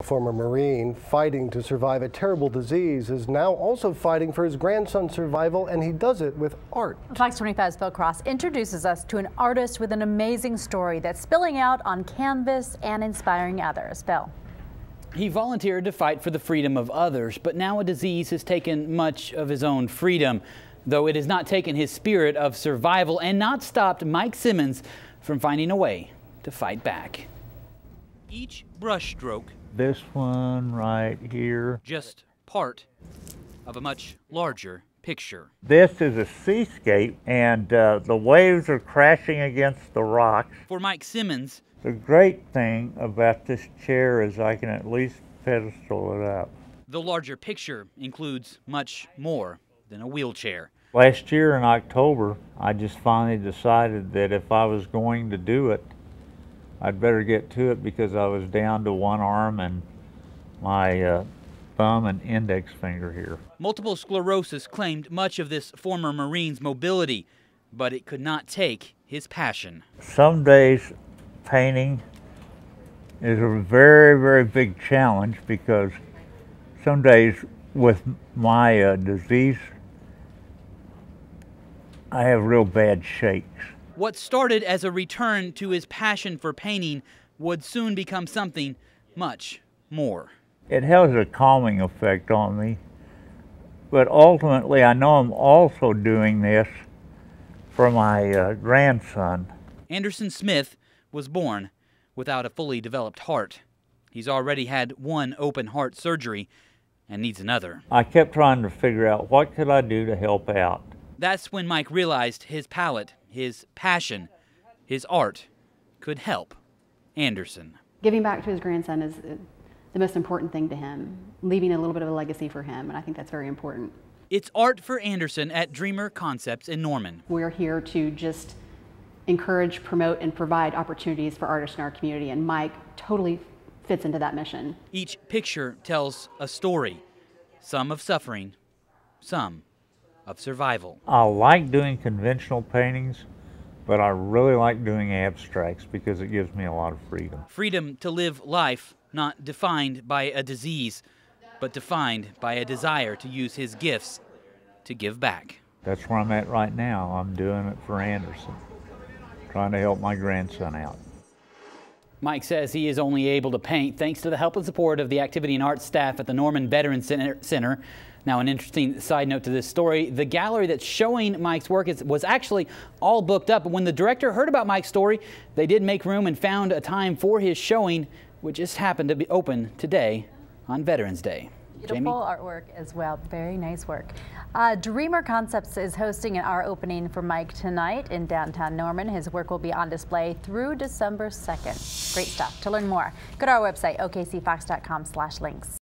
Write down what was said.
A former Marine fighting to survive a terrible disease is now also fighting for his grandson's survival, and he does it with art. Fox 25's Phil Cross introduces us to an artist with an amazing story that's spilling out on canvas and inspiring others. Phil. He volunteered to fight for the freedom of others, but now a disease has taken much of his own freedom, though it has not taken his spirit of survival and not stopped Mike Simmons from finding a way to fight back. Each brushstroke this one right here. Just part of a much larger picture. This is a seascape, and uh, the waves are crashing against the rocks. For Mike Simmons, the great thing about this chair is I can at least pedestal it up. The larger picture includes much more than a wheelchair. Last year in October, I just finally decided that if I was going to do it, I'd better get to it because I was down to one arm and my uh, thumb and index finger here. Multiple sclerosis claimed much of this former Marine's mobility, but it could not take his passion. Some days painting is a very, very big challenge because some days with my uh, disease, I have real bad shakes. What started as a return to his passion for painting would soon become something much more. It has a calming effect on me, but ultimately I know I'm also doing this for my uh, grandson. Anderson Smith was born without a fully developed heart. He's already had one open heart surgery and needs another. I kept trying to figure out what could I do to help out. That's when Mike realized his palette, his passion, his art could help Anderson. Giving back to his grandson is the most important thing to him, leaving a little bit of a legacy for him, and I think that's very important. It's Art for Anderson at Dreamer Concepts in Norman. We're here to just encourage, promote, and provide opportunities for artists in our community, and Mike totally fits into that mission. Each picture tells a story, some of suffering, some of survival. I like doing conventional paintings, but I really like doing abstracts because it gives me a lot of freedom. Freedom to live life not defined by a disease, but defined by a desire to use his gifts to give back. That's where I'm at right now. I'm doing it for Anderson, trying to help my grandson out. Mike says he is only able to paint thanks to the help and support of the activity and arts staff at the Norman Veterans Center. Now, an interesting side note to this story, the gallery that's showing Mike's work is, was actually all booked up. When the director heard about Mike's story, they did make room and found a time for his showing, which just happened to be open today on Veterans Day. Beautiful Jamie? artwork as well. Very nice work. Uh, Dreamer Concepts is hosting an art opening for Mike tonight in downtown Norman. His work will be on display through December 2nd. Great stuff. To learn more, go to our website, okcfox.com slash links.